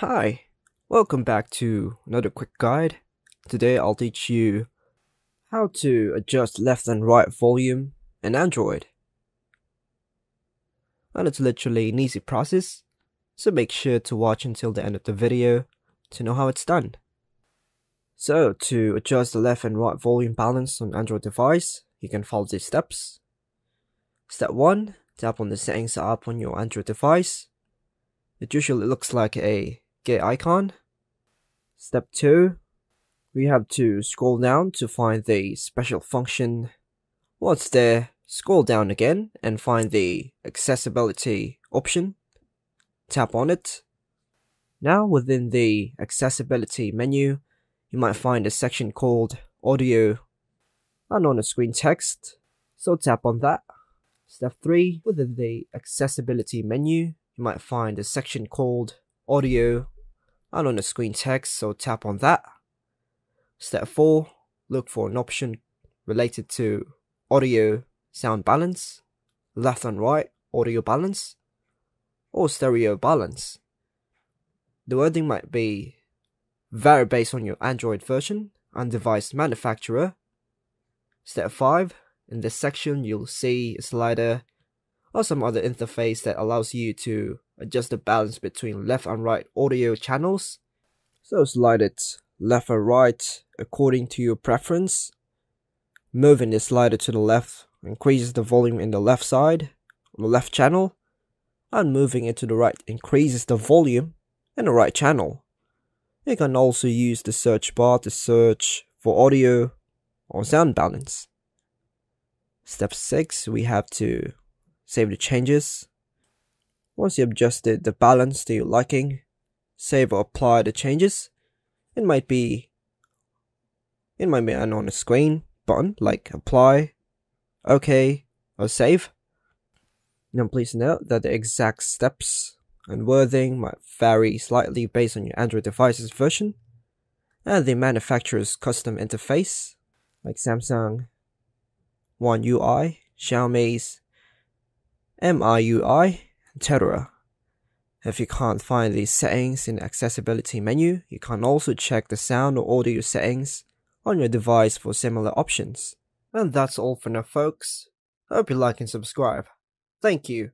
Hi, welcome back to another quick guide. Today I'll teach you how to adjust left and right volume in Android. And it's literally an easy process, so make sure to watch until the end of the video to know how it's done. So to adjust the left and right volume balance on Android device, you can follow these steps. Step 1, tap on the settings app on your Android device. It usually looks like a gate icon. Step 2, we have to scroll down to find the special function. Once there, scroll down again and find the accessibility option. Tap on it. Now within the accessibility menu, you might find a section called audio and on the screen text, so tap on that. Step 3, within the accessibility menu, you might find a section called audio and on the screen text, so tap on that. Step 4, look for an option related to audio sound balance, left and right audio balance, or stereo balance. The wording might be vary based on your Android version and device manufacturer. Step 5, in this section you'll see a slider or some other interface that allows you to adjust the balance between left and right audio channels. So slide it left or right according to your preference. Moving the slider to the left increases the volume in the left side, on the left channel, and moving it to the right increases the volume in the right channel. You can also use the search bar to search for audio or sound balance. Step 6, we have to save the changes. Once you've adjusted the balance to your liking, save or apply the changes. It might be it might be an on the screen button like apply, OK, or save. Now please note that the exact steps and wording might vary slightly based on your Android device's version and the manufacturer's custom interface like Samsung One UI, Xiaomi's MIUI, etc. If you can't find these settings in the accessibility menu, you can also check the sound or audio settings on your device for similar options. And that's all for now folks. Hope you like and subscribe. Thank you.